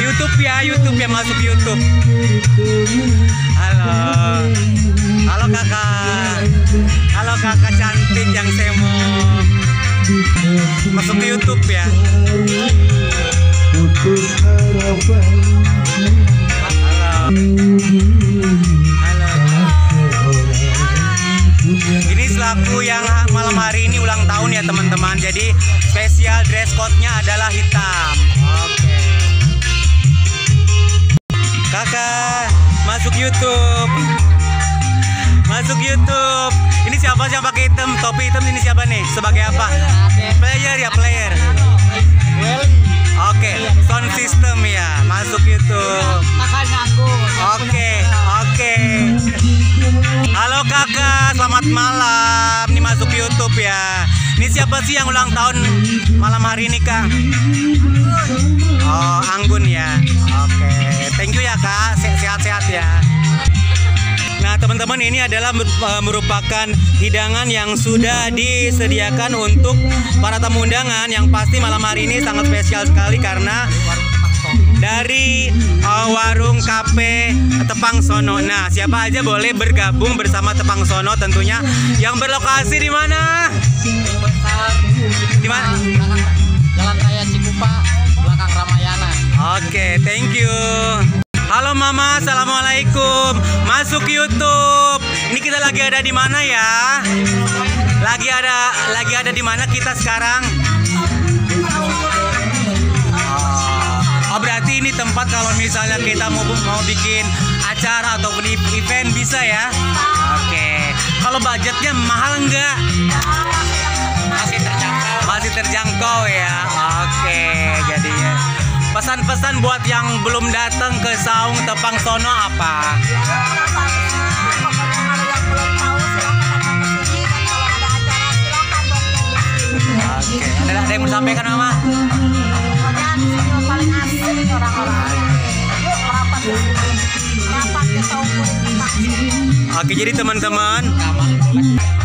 YouTube ya, YouTube ya masuk YouTube. Halo. Halo kakak. Halo kakak cantik yang saya mau masuk ke YouTube ya. Halo. Selaku yang malam hari ini ulang tahun ya teman-teman. Jadi spesial dress code-nya adalah hitam. Oke. Kakak, masuk YouTube. Masuk YouTube. Ini siapa yang pakai hitam? Topi hitam ini siapa nih? Sebagai apa? Player ya, player. Oke, sound system ya. Masuk YouTube. Oke, oke. Halo kakak, selamat malam. YouTube ya. Ini siapa sih yang ulang tahun malam hari ini kak? Oh, Anggun ya. Oke, thank you ya kak. Se- Sehat-sehat ya. Nah teman-teman ini adalah eh, merupakan hidangan yang sudah disediakan untuk para tamu undangan yang pasti malam hari ini sangat spesial sekali karena dari uh, warung kafe Tepang Sono. Nah, siapa aja boleh bergabung bersama Tepang Sono tentunya yang berlokasi di mana? Di mana? Jalan Raya Cikupa, belakang Ramayana. Oke, thank you. Halo Mama, assalamualaikum. Masuk YouTube. Ini kita lagi ada di mana ya? Lagi ada, lagi ada di mana kita sekarang? Berarti ini tempat kalau misalnya kita mau mau bikin acara ataupun e- event bisa ya? Oke. Kalau budgetnya mahal nggak? Masih terjangkau. Masih terjangkau ya. Oke, jadinya pesan-pesan buat yang belum datang ke Saung Tepang Sono apa? Oke, ada, ada yang mau disampaikan Mama? Oke, jadi teman-teman,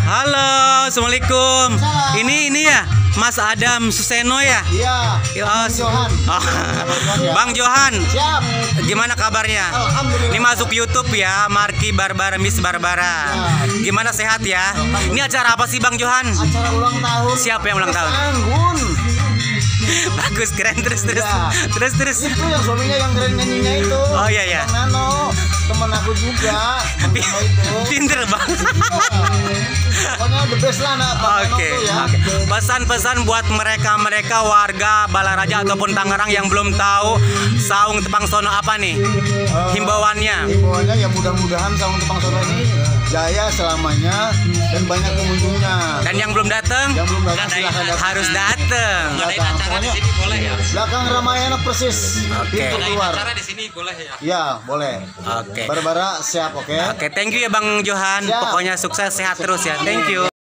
halo, assalamualaikum. Ini ini ya, Mas Adam Suseno ya? Iya. Ya, Johan. Oh, Bang Johan, Siap. gimana kabarnya? Alhamdulillah. Ini masuk YouTube ya, Marki Barbara Miss Barbara. Gimana sehat ya? Ini acara apa sih Bang Johan? Acara ulang tahun. Siapa yang ulang tahun? Anggun. Bagus, keren terus terus. Ya. Terus terus. Itu yang suaminya yang keren nyanyinya itu. Oh, iya, iya. Nano. Temen aku juga. Nano itu. Pinter Bang. The best lah nak. Oke, tuh ya. oke. Pesan-pesan buat mereka-mereka warga Balaraja ataupun Tangerang yang belum tahu Saung Tepang Sono apa nih? Himbauannya. Himbauannya ya mudah-mudahan Saung Tepang Sono ini jaya selamanya dan banyak pengunjungnya. Dan yang belum datang Yang belum datang silahkan datang. harus datang. Datang. Pokoknya boleh ya? belakang Ramayana persis. Oke. Pintu keluar. di sini boleh ya? Ya, boleh. Oke. Barbara siap, oke? Oke, thank you ya Bang Johan. Siap. Pokoknya sukses sehat terus ya. Thank you.